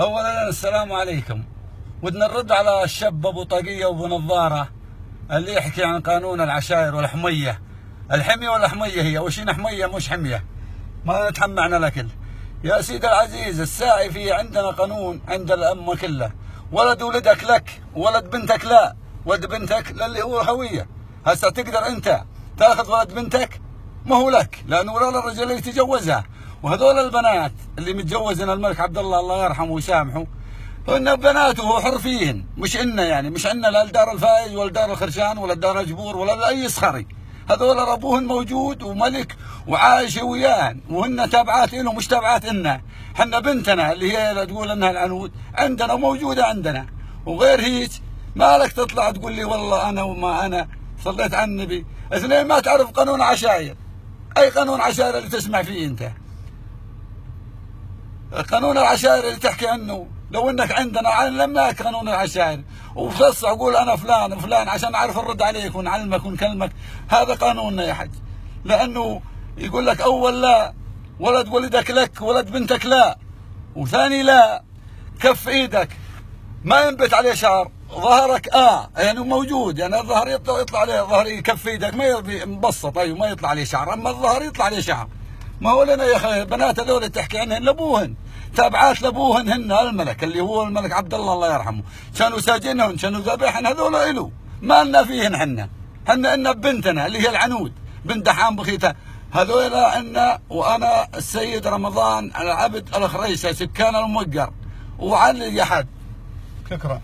اولا السلام عليكم. ودنا نرد على الشاب أبو طاقية وأبو نظارة اللي يحكي عن قانون العشائر والحمية. الحمية والحمية هي. وش حمية؟ مش حمية. ما نتحمعنا الاكل يا سيدي العزيز الساعي في عندنا قانون عند الأمة كلها. ولد ولدك لك ولد بنتك لا. ولد بنتك للي هو هوية. هسه تقدر أنت تأخذ ولد بنتك؟ ما هو لك لأنه ولا الرجل اللي يتجوزها وهذول البنات اللي متجوزين الملك عبد الله الله يرحمه ويسامحه. هن بناته هو حر فيهن. مش إنا يعني مش عنا لا الدار الفايز ولا الدار الخرشان ولا الدار الجبور ولا اي صخري. هذول ربوهن موجود وملك وعايش وياهن. وهن تابعات له مش تابعات إنا حنا بنتنا اللي هي تقول إنها العنود عندنا موجودة عندنا. وغير هيك مالك تطلع تقول لي والله أنا وما أنا صليت على النبي. اثنين ما تعرف قانون عشاير أي قانون عشاير اللي تسمع فيه أنت؟ قانون العشائر اللي تحكي عنه. لو إنك عندنا علمناك قانون العشائر. وفصح قول أنا فلان وفلان عشان أعرف نرد عليك ونعلمك ونكلمك. هذا قانوننا يا حج لأنه يقول لك أول لا ولد ولدك لك ولد بنتك لا. وثاني لا كف إيدك. ما ينبت عليه شعر. ظهرك آه يعني موجود. يعني الظهر يطلع, عليه ظهر كف إيدك. ما يرضي مبسط أيوه ما يطلع عليه شعر. أما الظهر يطلع عليه شعر. ما هو لنا يا أخي بنات هذول تحكي عنهن لابوهن تابعات لابوهن هن الملك اللي هو الملك عبد الله الله يرحمه. كانوا ساجنهن كانوا ذبحن هذول إلو. ما لنا فيهن حنا. حنا ان بنتنا اللي هي العنود بنت دحام بخيتها. هذول عنا وأنا السيد رمضان العبد الخريسة سكان الموقر وعلي يحد شكرا.